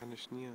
Kann ich nie.